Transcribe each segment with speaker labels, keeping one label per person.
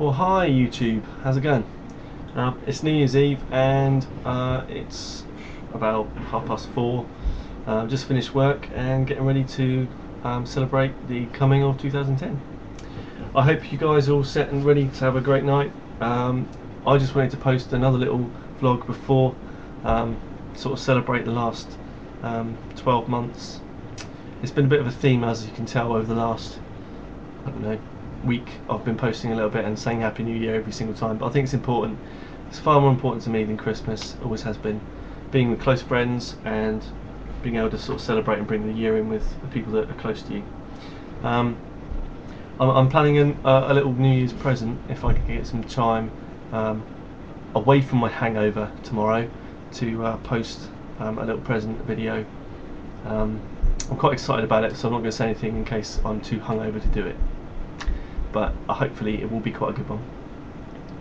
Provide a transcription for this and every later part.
Speaker 1: Well, hi YouTube, how's it going? Uh, it's New Year's Eve and uh, it's about half past four. Uh, just finished work and getting ready to um, celebrate the coming of 2010. I hope you guys are all set and ready to have a great night. Um, I just wanted to post another little vlog before um, sort of celebrate the last um, 12 months. It's been a bit of a theme as you can tell over the last, I don't know, week I've been posting a little bit and saying Happy New Year every single time, but I think it's important. It's far more important to me than Christmas, always has been. Being with close friends and being able to sort of celebrate and bring the year in with the people that are close to you. Um, I'm, I'm, planning an, uh, a little New Year's present if I can get some time um, away from my hangover tomorrow to uh, post um, a little present video. Um, I'm quite excited about it, so I'm not going to say anything in case I'm too hungover to do it but uh, hopefully it will be quite a good one.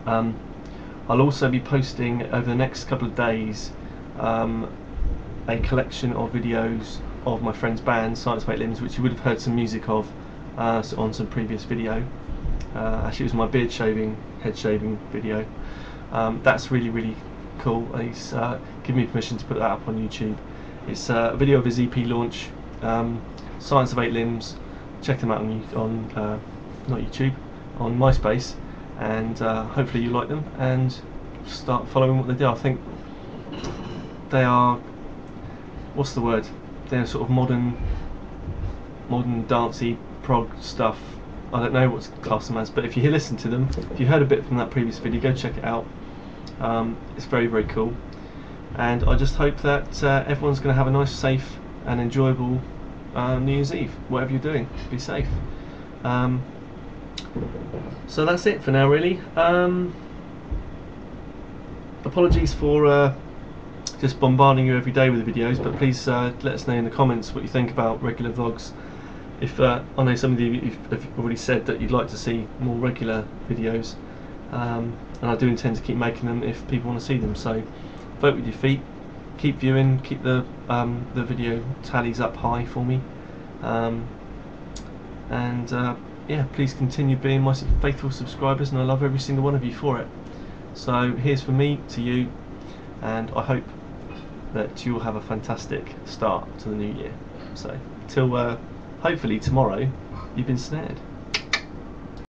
Speaker 1: Um, I'll also be posting over the next couple of days um, a collection of videos of my friend's band, Science of Eight Limbs, which you would have heard some music of uh, on some previous video. Uh, actually, it was my beard shaving, head shaving video. Um, that's really, really cool. He's uh, given me permission to put that up on YouTube. It's a video of his EP launch, um, Science of Eight Limbs. Check them out on, on uh, not YouTube, on MySpace, and uh, hopefully you like them and start following what they do. I think they are, what's the word? They're sort of modern, modern dancey prog stuff. I don't know what's class them as, but if you listen to them, if you heard a bit from that previous video, go check it out. Um, it's very, very cool. And I just hope that uh, everyone's going to have a nice, safe, and enjoyable uh, New Year's Eve, whatever you're doing. Be safe. Um, so that's it for now really. Um, apologies for uh, just bombarding you every day with the videos but please uh, let us know in the comments what you think about regular vlogs. If uh, I know some of you have already said that you'd like to see more regular videos um, and I do intend to keep making them if people want to see them. So vote with your feet. Keep viewing. Keep the um, the video tallies up high for me. Um, and uh, yeah, please continue being my faithful subscribers and I love every single one of you for it. So here's for me to you and I hope that you'll have a fantastic start to the new year. So till uh, hopefully tomorrow you've been snared.